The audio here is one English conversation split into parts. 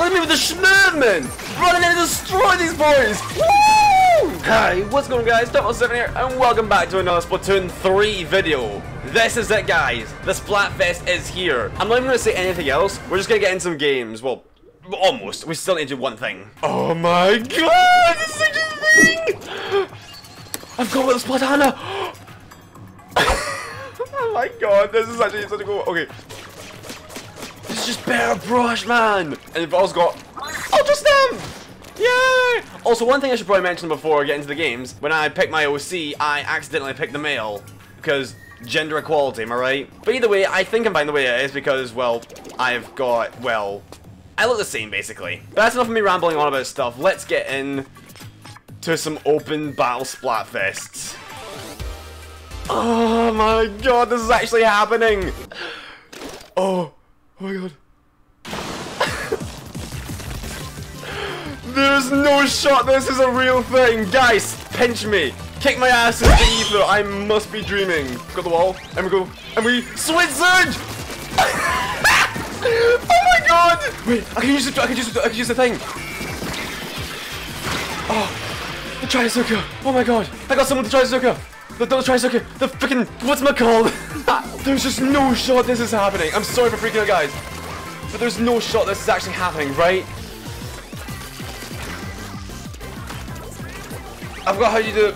At me with the Schneidman! Running in to destroy these boys! Woo! Hi, what's going on guys? Double7 here, and welcome back to another Splatoon 3 video. This is it guys, the Splatfest is here. I'm not even going to say anything else, we're just going to get in some games. Well, almost. We still need to do one thing. Oh my god, this is such a thing! I've got with the Splatana! oh my god, this is actually such a cool Okay. Is just better brush, man! And we've also got just them Yay! Also, one thing I should probably mention before I get into the games, when I picked my OC, I accidentally picked the male. Because gender equality, am I right? But either way, I think I'm fine the way it is because, well, I've got, well, I look the same, basically. But that's enough of me rambling on about stuff. Let's get in to some open battle splatfests. Oh my god, this is actually happening! Oh, oh my god. There's no shot this is a real thing! Guys, pinch me! Kick my ass the ether! I must be dreaming! Got the wall, and we go, and we surge! oh my god! Wait, I can use the, I can use the, I can use the thing! Oh, the Trizooka! Oh my god! I got someone with the! The, the Trizooka! The freaking, what's my called? Ah, there's just no shot this is happening! I'm sorry for freaking out guys! But there's no shot this is actually happening, right? I forgot how you do.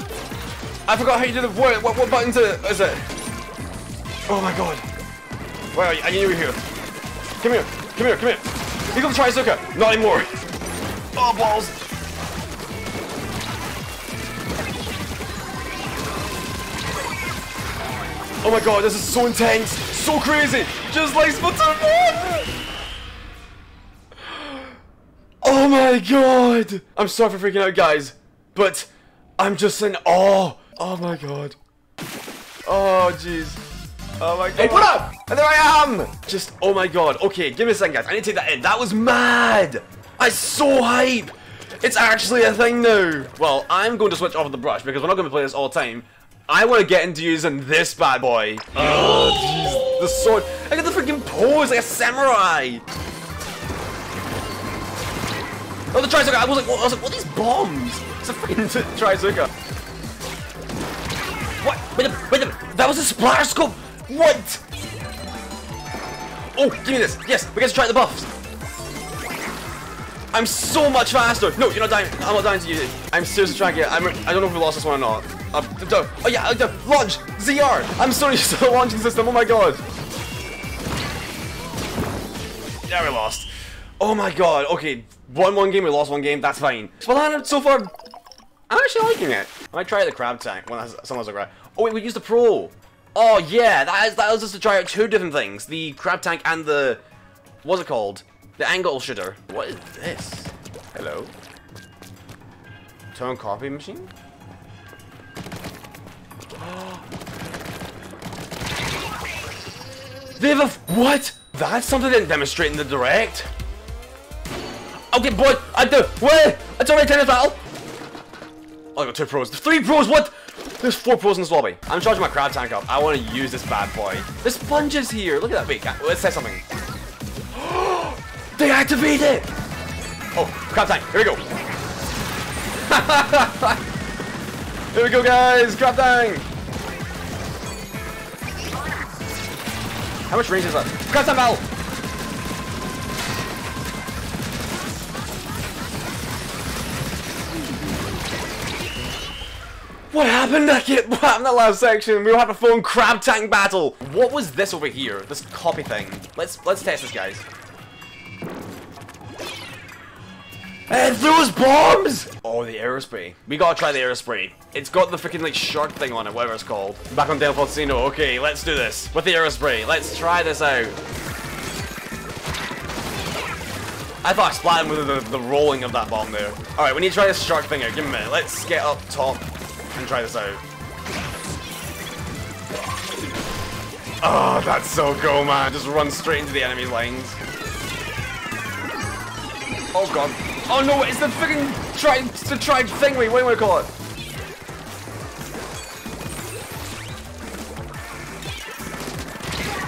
I forgot how you do the what? What, what buttons is it? Oh my god! Where are you? I knew you were here. Come here! Come here! Come here! You Here comes Trizooka! Not anymore! Oh balls! Oh my god! This is so intense! So crazy! Just like Splatoon 1! Oh my god! I'm sorry for freaking out, guys, but I'm just in awe. Oh my god. Oh jeez. Oh my god. Hey, what up? And there I am! Just, oh my god. Okay, give me a second, guys. I need to take that in. That was mad! I so hype! It's actually a thing now! Well, I'm going to switch off of the brush because we're not going to play this all the time. I want to get into using this bad boy. Oh, jeez. The sword. I got the freaking pose like a samurai! Oh, the Trizooka! I was like, what, I was like, what are these bombs? It's a freaking Trizooka. What? Wait a wait a That was a splash scope! What? Oh, give me this. Yes, we get to try the buffs. I'm so much faster. No, you're not dying. I'm not dying to you. I'm seriously trying to get. I'm, I don't know if we lost this one or not. Uh, oh yeah, uh, launch ZR. I'm so used to the launching system. Oh my god. Yeah, we lost. Oh my god. Okay, won one game, we lost one game. That's fine. So far I'm actually liking it. I might try the crab tank when someone's like, oh wait, we used the pro. Oh yeah, that is that was just to try out two different things: the crab tank and the what's it called? The angle shooter. What is this? Hello. Tone copy machine. They have a what? That's something they didn't demonstrate in the direct. Okay, boy, I do. What? It's already tennis battle. Oh, I got two pros. Three pros, what? There's four pros in this lobby. I'm charging my crab tank up. I want to use this bad boy. There's sponges here. Look at that. Wait, let's say something. they activated it! Oh, crab tank. Here we go. here we go, guys. Crab tank. How much range is that? Crab tank battle. What happened? Get what happened in that last section? We have a phone crab tank battle. What was this over here? This copy thing. Let's let's test this, guys. And those bombs! Oh, the aerospray. We gotta try the aerospray. It's got the freaking like shark thing on it, whatever it's called. Back on Del Potosino. Okay, let's do this with the aerospray. Let's try this out. I thought I splatted with the, the rolling of that bomb there. Alright, we need to try this shark thing out. Give me a minute. Let's get up top and try this out. Oh, that's so cool, man. Just run straight into the enemy lines. Oh god. Oh no, it's the freaking tri the tribe thingy, what do you call it?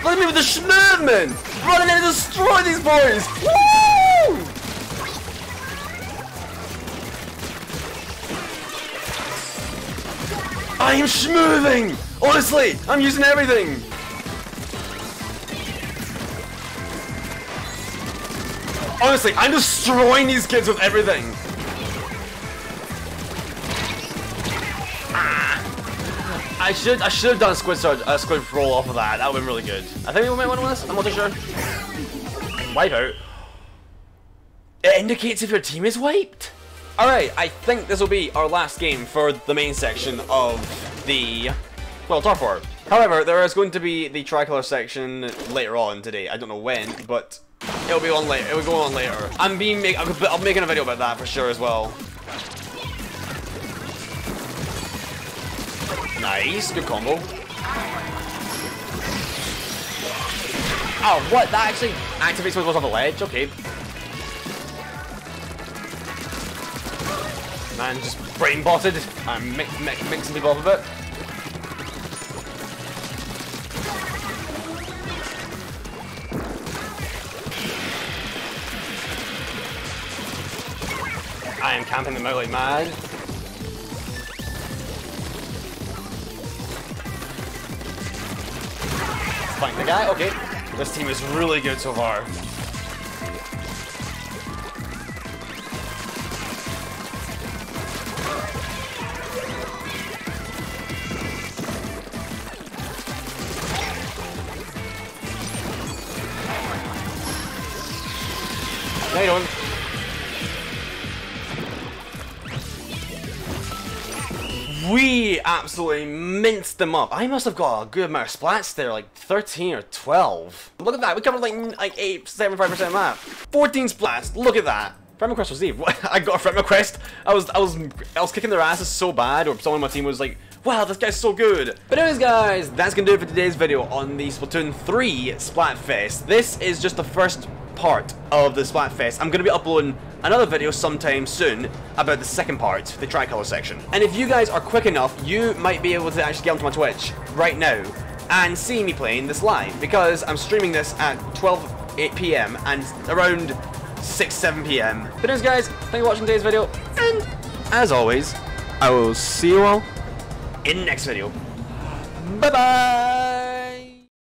Look at me with the Schnurman! Running in and destroy these boys! Woo! I am schmoving! Honestly, I'm using everything! Honestly, I'm destroying these kids with everything! I should I should have done a squid surge, a squid roll off of that. That would have been really good. I think we might win this. I'm not too sure. Wipe out. It indicates if your team is wiped. Alright, I think this will be our last game for the main section of the, well, top four. However, there is going to be the tricolor section later on today. I don't know when, but it'll be on later. It will go on later. I'm being make. I'm making a video about that for sure as well. Nice, good combo. Oh, what? That actually activates when it goes off the ledge? Okay. Man, just brain botted. I'm mi mi mixing people up a bit. I am camping them out like mad. Find the guy. Okay. This team is really good so far. We absolutely minced them up. I must have got a good amount of splats there, like 13 or 12. Look at that, we covered like like 8, 75% of map. 14 splats, look at that. Friend request received. I got a friend request. I was I was I was kicking their asses so bad, or someone on my team was like, wow, this guy's so good. But anyways, guys, that's gonna do it for today's video on the Splatoon 3 Splatfest. This is just the first part of the Splatfest. I'm to be uploading another video sometime soon about the second part, the tricolor section. And if you guys are quick enough, you might be able to actually get onto my Twitch right now and see me playing this live because I'm streaming this at 12 8 p.m. and around 6 7 p.m. But anyways guys, thank you for watching today's video and as always, I will see you all in the next video. Bye bye!